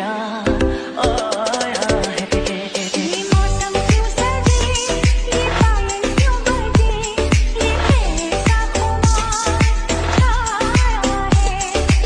涯